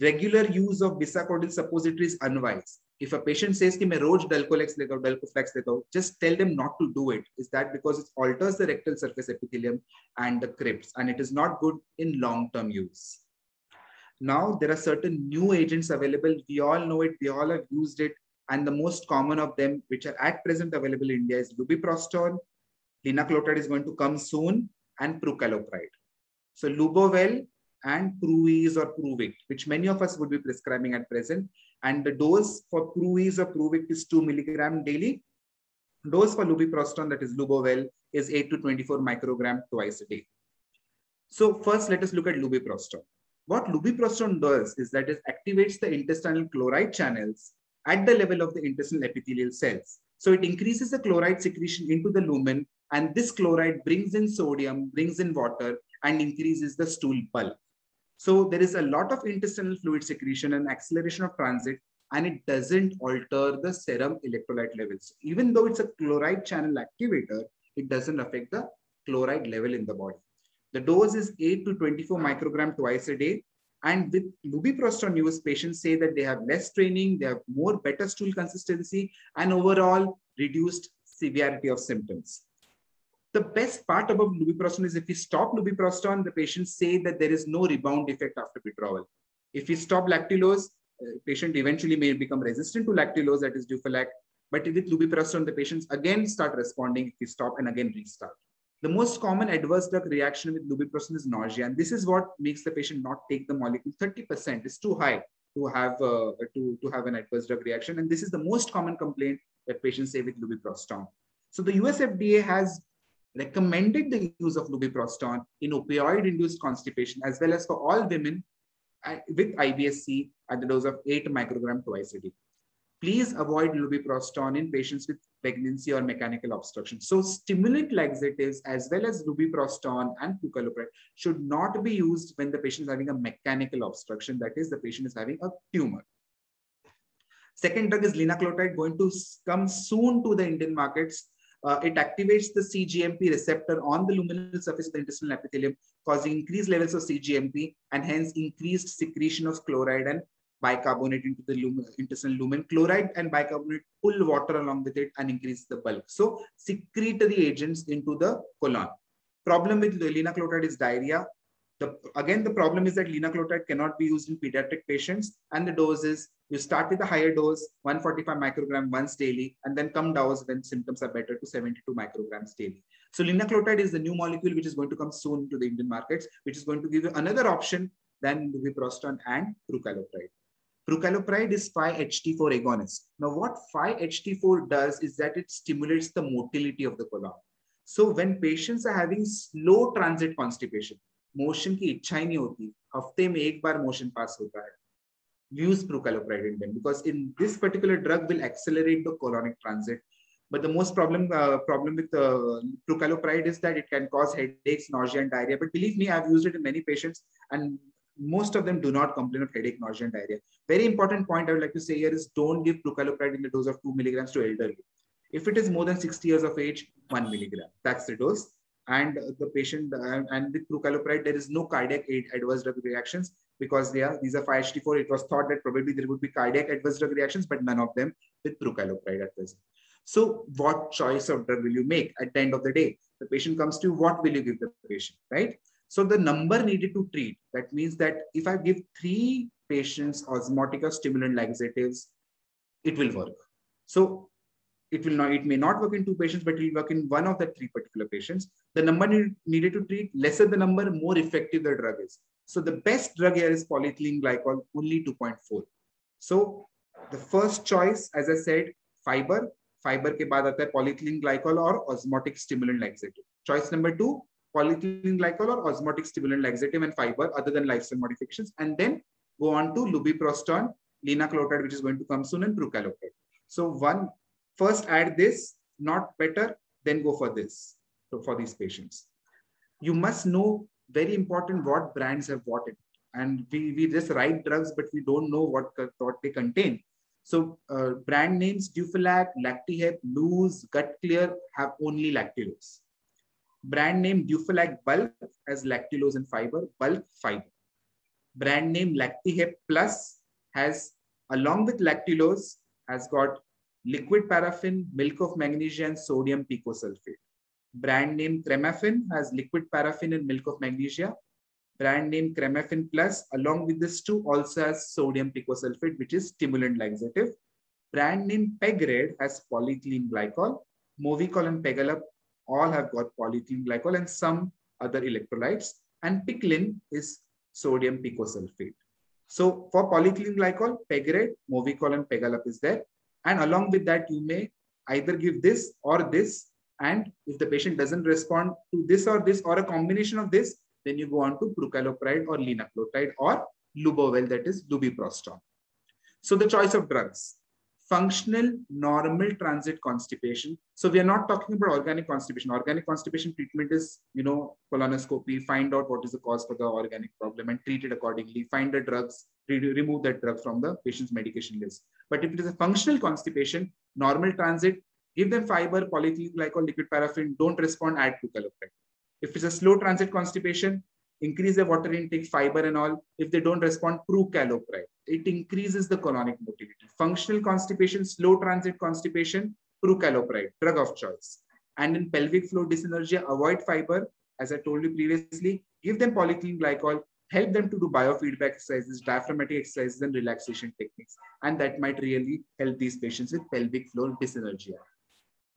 Regular use of bisacodyl suppository is unwise if a patient says कि मैं रोज Dulcolax लेता हूँ Dulcoflex लेता हूँ just tell them not to do it is that because it alters the rectal surface epithelium and the crypts and it is not good in long term use now there are certain new agents available we all know it we all have used it and the most common of them which are at present available in india is lubiprostone linaclotide is going to come soon and prucalopride so lubovelle and Pruvis or Pruvic, which many of us would be prescribing at present. and the dose for Pruvis or Pruvic is 2 milligram daily. Dose for lubiprostone, that is Lubovelle, is 8 to 24 microgram twice a day. So first, let us look at lubiprostone. What lubiprostone does is that it activates the intestinal chloride channels at the level of the intestinal epithelial cells. So it increases the chloride secretion into the lumen, and this chloride brings in sodium, brings in water, and increases the stool bulk. So there is a lot of intestinal fluid secretion and acceleration of transit, and it doesn't alter the serum electrolyte levels. Even though it's a chloride channel activator, it doesn't affect the chloride level in the body. The dose is 8 to 24 microgram twice a day. And with lubiprostone use, patients say that they have less training, they have more better stool consistency, and overall reduced severity of symptoms. The best part about lubiprostone is if we stop lubiprostone, the patients say that there is no rebound effect after withdrawal. If we stop lactulose, uh, patient eventually may become resistant to lactulose, that is Duphalac. But with lubiprostone, the patients again start responding if we stop and again restart. The most common adverse drug reaction with lubiprostone is nausea, and this is what makes the patient not take the molecule. 30% is too high to have uh, to, to have an adverse drug reaction, and this is the most common complaint that patients say with lubiprostone. So the US FDA has recommended the use of lubiprostone in opioid-induced constipation as well as for all women uh, with IBS-C at the dose of 8 microgram twice a day. Please avoid lubiprostone in patients with pregnancy or mechanical obstruction. So stimulant laxatives as well as lubiprostone and prucalopride should not be used when the patient is having a mechanical obstruction. That is, the patient is having a tumor. Second drug is linaclotide going to come soon to the Indian markets. Uh, it activates the CGMP receptor on the luminal surface of the intestinal epithelium, causing increased levels of CGMP and hence increased secretion of chloride and bicarbonate into the lumen, intestinal lumen. Chloride and bicarbonate pull water along with it and increase the bulk. So secretory agents into the colon. Problem with linaclotide is diarrhea. The, again, the problem is that linaclotide cannot be used in pediatric patients and the dose is you start with a higher dose, 145 microgram once daily, and then come down when symptoms are better to 72 micrograms daily. So linaclotide is the new molecule which is going to come soon to the Indian markets, which is going to give you another option than lubiprostone and prucalopride. Prucalopride is 5-HT4 agonist. Now what 5-HT4 does is that it stimulates the motility of the colon. So when patients are having slow transit constipation, Motion की इच्छा ही नहीं होती हफ्ते में एक बार motion pass होता है use procalprotidine because in this particular drug will accelerate the colonic transit. But the most problem uh, problem with uh, prucalopride is that it can cause headaches, nausea, and diarrhea. But believe me, I've used it in many patients, and most of them do not complain of headache, nausea, and diarrhea. Very important point I would like to say here is don't give prucalopride in the dose of two milligrams to elderly. If it is more than 60 years of age, one milligram. That's the dose and the patient uh, and with prucalopride there is no cardiac adverse drug reactions because they are these are 5HT4. It was thought that probably there would be cardiac adverse drug reactions, but none of them with prucalopride at present. So what choice of drug will you make at the end of the day? The patient comes to you, what will you give the patient, right? So the number needed to treat, that means that if I give three patients osmotic or stimulant laxatives, it will work. So it will not, it may not work in two patients, but it will work in one of the three particular patients. The number needed to treat, lesser the number, more effective the drug is. So the best drug here is polyethylene glycol, only 2.4. So the first choice, as I said, fiber. Fiber के बाद आता है polyethylene glycol or osmotic stimulant laxative. Choice number two, polyethylene glycol or osmotic stimulant laxative and fiber other than lifestyle modifications. And then go on to lubiprostone, linaclotide, which is going to come soon, and prucalopride. So one First add this, not better, then go for this so for these patients. You must know very important what brands have what it. And we, we just write drugs, but we don't know what, what they contain. So uh, brand names Duphalac, Lactihep, Loose, Gut Clear have only lactulose. Brand name Duphalac Bulk has lactulose and fiber, bulk fiber. Brand name Lactihep Plus has, along with lactulose, has got liquid paraffin, milk of magnesia, and sodium picosulfate. Brand name Cremafin has liquid paraffin and milk of magnesia. Brand name Cremafin Plus, along with this two, also has sodium picosulfate, which is stimulant laxative. Brand name Pegred has polyethylene glycol. Movicol and Pegalab all have got polyethylene glycol and some other electrolytes. And Piclin is sodium picosulfate. So for polyethylene glycol, Pegred, Movicol, and Pegalab is there. And along with that, you may either give this or this. And if the patient doesn't respond to this or this or a combination of this, then you go on to prucalopride or linaclotide or lubovel, that is lubiprostone. So the choice of drugs functional normal transit constipation. So we are not talking about organic constipation. Organic constipation treatment is, you know, colonoscopy, find out what is the cause for the organic problem and treat it accordingly. Find the drugs, re remove that drug from the patient's medication list. But if it is a functional constipation, normal transit, give them fiber, polyethylene glycol, liquid paraffin, don't respond, add prucalopride. If it's a slow transit constipation, increase their water intake, fiber and all. If they don't respond, prucalopride. It increases the colonic motility. Functional constipation, slow transit constipation, prucalopride, drug of choice. And in pelvic floor dyssynergia, avoid fiber. As I told you previously, give them polyethylene glycol, help them to do biofeedback exercises, diaphragmatic exercises, and relaxation techniques. And that might really help these patients with pelvic floor dyssynergia.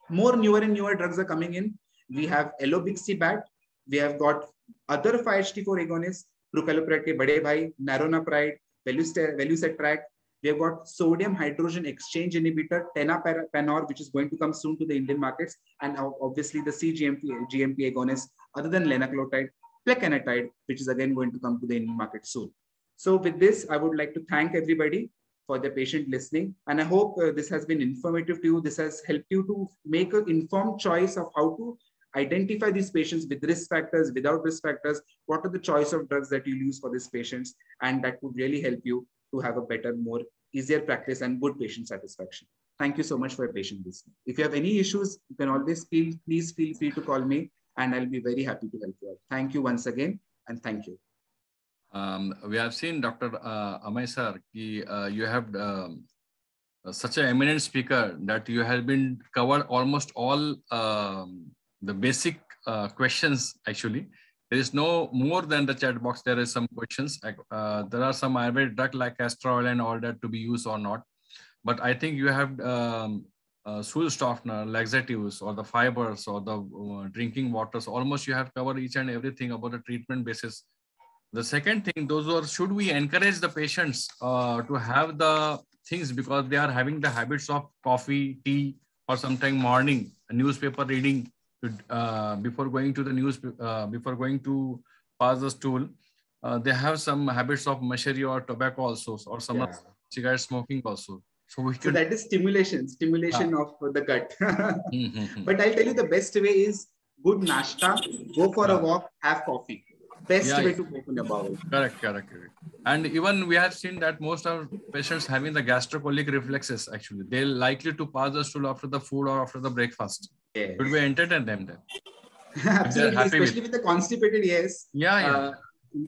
More newer and newer drugs are coming in we have Elobixibat. We have got other 5-HT4 agonists, prucalopride ke bade bhai, naronapride, velusetrag. We have got sodium hydrogen exchange inhibitor, tenapanor, which is going to come soon to the Indian markets, and obviously the CGMP GMP agonist, other than linaclotide, plecanatide, which is again going to come to the Indian market soon. So with this, I would like to thank everybody for the patient listening. And I hope uh, this has been informative to you. This has helped you to make an informed choice of how to identify these patients with risk factors, without risk factors, what are the choice of drugs that you use for these patients. And that would really help you to have a better, more easier practice and good patient satisfaction. Thank you so much for your patient listening. If you have any issues, you can always feel, please feel free to call me and I'll be very happy to help you out. Thank you once again and thank you. Um, we have seen Dr. Uh, Amey sir, ki, uh, you have um, such an eminent speaker that you have been covered almost all um, the basic uh, questions actually. There is no more than the chat box. There is some questions. Uh, there are some Ayurvedic drug like castor oil and all that to be used or not. But I think you have um, uh, softener, laxatives, or the fibers, or the uh, drinking waters. Almost you have covered each and everything about the treatment basis. The second thing, those are should we encourage the patients uh, to have the things because they are having the habits of coffee, tea, or sometime morning newspaper reading uh, before going to the news uh, before going to pass the stool. Uh, they have some habits of mashari or tobacco also, or some yeah. cigarette smoking also. So, we could... so that is stimulation, stimulation ah. of the gut. mm-hmm. But I'll tell you the best way is good nashta, go for a walk, have coffee. Best yeah, way yeah. to open your bowel. Correct, correct, correct. And even we have seen that most of patients having the gastrocolic reflexes actually, they're likely to pass the stool after the food or after the breakfast. Yes. Should we entertain them then? Absolutely, especially with... with... the constipated, yes. Yeah, yeah. Uh,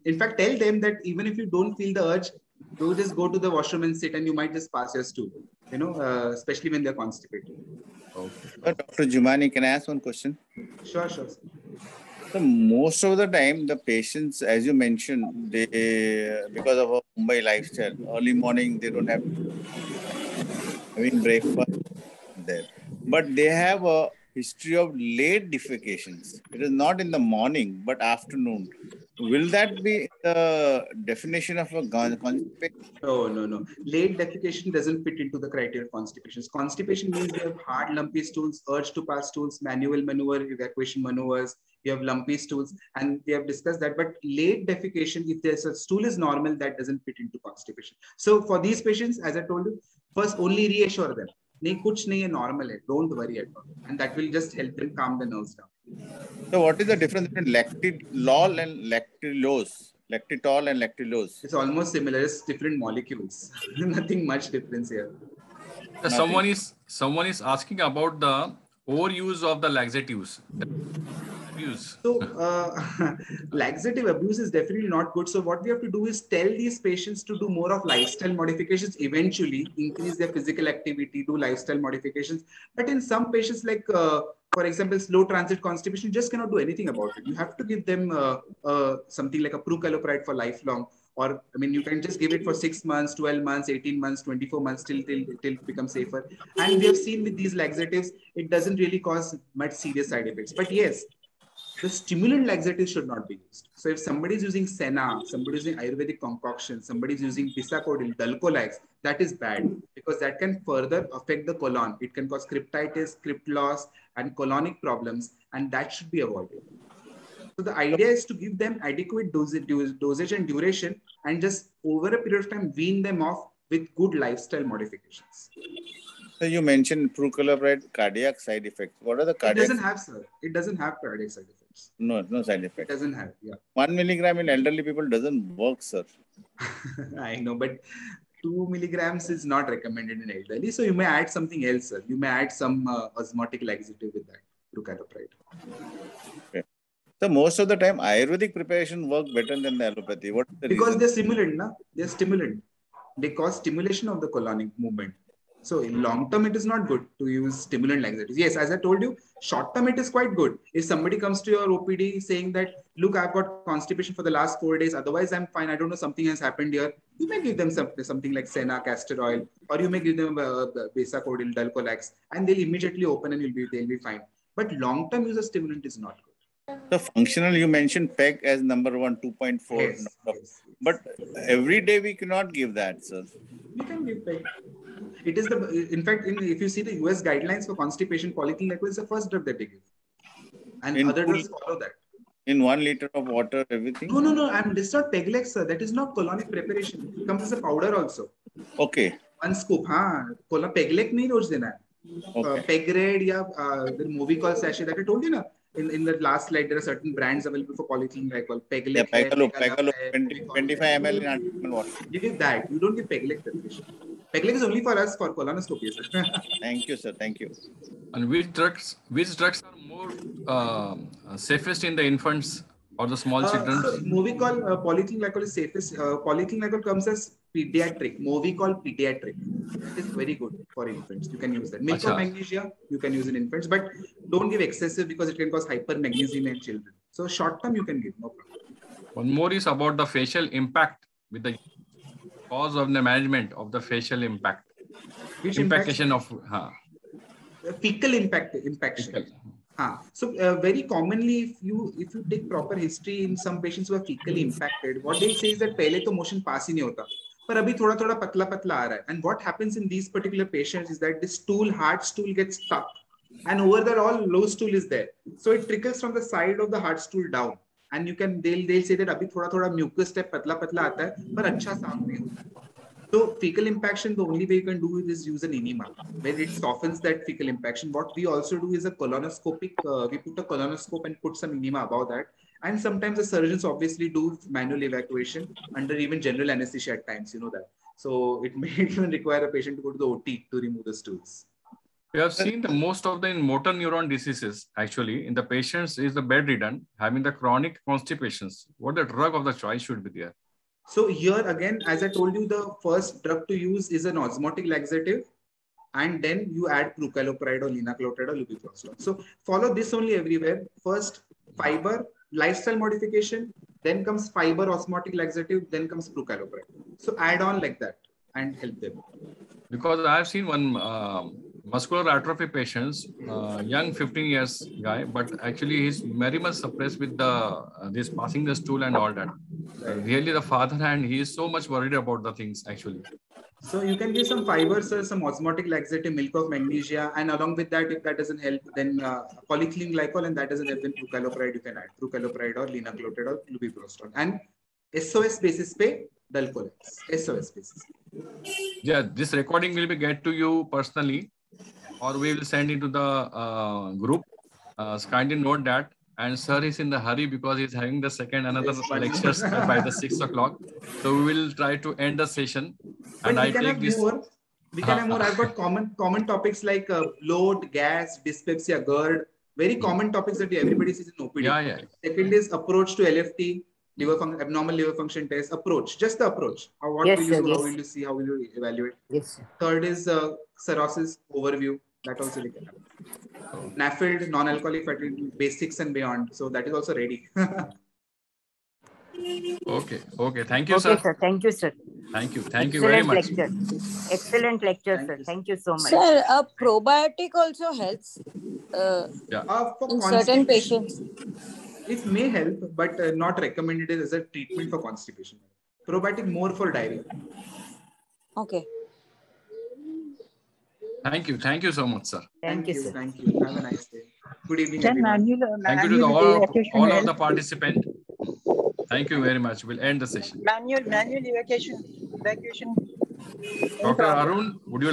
in fact, tell them that even if you don't feel the urge, do just go to the washroom and sit, and you might just pass your stool. You know, uh, especially when they're constipated. Okay. Uh, Dr. Jumani, can I ask one question? Sure, sure. So most of the time, the patients, as you mentioned, they because of a Mumbai lifestyle, early morning they don't have having breakfast there, but they have a history of late defecations. It is not in the morning, but afternoon. Will that be the definition of a constipation? No, no, no. Late defecation doesn't fit into the criteria of constipation. Constipation means you have hard, lumpy stools, urge to pass stools, manual maneuver, evacuation maneuvers, you have lumpy stools, and we have discussed that. But late defecation, if there's a stool is normal, that doesn't fit into constipation. So for these patients, as I told you, first only reassure them नहीं कुछ नहीं है normal है don't worry at all and that will just help them calm the nerves down so what is the difference between lactitol and lactulose lactitol and lactulose it's almost similar it's different molecules nothing much difference here so someone is someone is asking about the overuse of the laxatives abuse. So uh, laxative abuse is definitely not good. So what we have to do is tell these patients to do more of lifestyle modifications, eventually increase their physical activity, do lifestyle modifications. But in some patients like, uh, for example, slow transit constipation, just cannot do anything about it. You have to give them uh, uh something like a prucalopride for lifelong or I mean, you can just give it for six months, 12 months, 18 months, 24 months till, till, till it becomes safer. And we have seen with these laxatives, it doesn't really cause much serious side effects. But yes, the stimulant laxative should not be used. So if somebody is using Senna, somebody is using Ayurvedic concoction, somebody is using Bisacodyl, Dulcolax, that is bad because that can further affect the colon. It can cause cryptitis, crypt loss, and colonic problems, and that should be avoided. So the idea is to give them adequate dosage, dosage and duration and just over a period of time wean them off with good lifestyle modifications. So you mentioned prucalopride cardiac side effects. What are the cardiac? It doesn't have, sir. It doesn't have cardiac side effects. No, no side effect. Doesn't have, yeah. One milligram in elderly people doesn't work, sir. I know, but two milligrams is not recommended in elderly. So you may add something else, sir. You may add some uh, osmotic laxative with that, prucalopride. Okay. So most of the time, Ayurvedic preparation work better than the allopathy. What the because reason? they're stimulant, na? They're stimulant. They cause stimulation of the colonic movement. So in long term, it is not good to use stimulant laxatives. Yes, as I told you, short term it is quite good. If somebody comes to your OPD saying that, look, I've got constipation for the last four days, otherwise I'm fine. I don't know something has happened here. You may give them some, something like Senna, castor oil, or you may give them uh, Bisacodyl, Dulcolax, and they'll immediately open and you'll be they'll be fine. but long-term use of stimulant is not good. The functional you mentioned PEG as number one, 2.4. Yes, yes. But every day we cannot give that, sir. We can give PEG it is the in fact in, if you see the US guidelines for constipation, polyclinical is the first drug that they give, and in other drugs follow that. In one liter of water, everything. No, no, no. I'm this not Peglex, sir. That is not colonic preparation. It comes as a powder also. Okay. One scoop, हाँ कोला Peglec नहीं रोज देना है पेगरेड the Movicol Sashi that I told you na. in, in the last slide, there are certain brands available for polyethylene glycol. Peglec, yeah, Pegalo, Pegalo, 25 ml in 100 water. You give that. You don't give Peglec preparation. Peglec is only for us for colonoscopy. Sir. Thank you, sir. Thank you. And which drugs, which drugs are more um, safest in the infants or the small Uh, children? so Movicol, uh, polyethylene glycol is safest. Uh, polyethylene glycol comes as pediatric. Movicol pediatric. It is very good for infants. You can use that. Milk of magnesia, you can use in infants, but don't give excessive because it can cause hypermagnesemia in children. So short term, you can give no problem. One more is about the fecal impact with the cause of the management of the fecal impact. Which impactation impact? of huh. fecal impact impaction. Fecal. Huh. So uh, very commonly, if you if you take proper history in some patients who are fecally impacted, what they say is that पहले तो motion pass ही नहीं होता, पर अभी थोड़ा थोड़ा पतला पतला आ रहा है. And what happens in these particular patients is that this stool, hard stool gets stuck, and over there all low stool is there. So it trickles from the side of the hard stool down. and you can they'll they'll say that अभी थोड़ा थोड़ा mucus step पतला पतला आता है पर अच्छा साफ नहीं होता है So fecal impaction, the only way you can do it is use an enema, where it softens that fecal impaction. What we also do is a colonoscopic, uh, we put a colonoscope and put some enema above that. And sometimes the surgeons obviously do manual evacuation under even general anesthesia at times, you know that. So it may even require a patient to go to the OT to remove the stools. We have seen the most of the in motor neuron diseases actually in the patients is the bedridden having the chronic constipations. What the drug of the choice should be there? So here again, as I told you, the first drug to use is an osmotic laxative, and then you add prucalopride or linaclotide or lubiprostol. So follow this only everywhere. First fiber, lifestyle modification, then comes fiber osmotic laxative, then comes prucalopride. So add on like that and help them. Because I have seen one um muscular atrophy patients, uh, young 15 years guy, but actually he's very much suppressed with the uh, this passing the stool and all that. Uh, really, the father and he is so much worried about the things actually. So you can give some fibers, uh, some osmotic laxative, milk of magnesia, and along with that, if that doesn't help, then uh, polyethylene glycol, and that doesn't help, then prucalopride you can add prucalopride or linaclotide or lubiprostol. And SOS basis pe Dulcolax. SOS basis. Yeah, this recording will be get to you personally, or we will send it to the uh, group. Uh, kindly note that. And sir is in the hurry because he's having the second another lectures by the six o'clock. So we will try to end the session. But And we I take this. more. We can have more. I've got common common topics like uh, bloat, gas, dyspepsia, GERD. Very common topics that everybody sees in OPD. Yeah, yeah. Second is approach to LFT, liver fun- abnormal liver function test. Approach, just the approach. How what Yes, will you sir, do? How yes. will you see? How will you evaluate? Yes, sir. Third is uh, cirrhosis overview. That also we can have. NAFLD, non-alcoholic fatty basics and beyond. So that is also ready. Okay, okay. Thank you, Okay, sir. sir. Thank you, sir. Thank you. Thank you very much. Lecture. Excellent lecture, Thank sir. you. Thank you so much. Sir, a probiotic also helps uh, uh, for in certain patients. It may help, but uh, not recommended as a treatment for constipation. Probiotic more for diarrhea. Okay. Thank you. Thank you so much, sir. Thank you, sir. Thank you. Have a nice day. Good evening, Can everyone. manual, Thank you to the, all, of, all of the participants. Thank you very much. We'll end the session. Manual, manual evacuation, evacuation. Dr. Arun, would you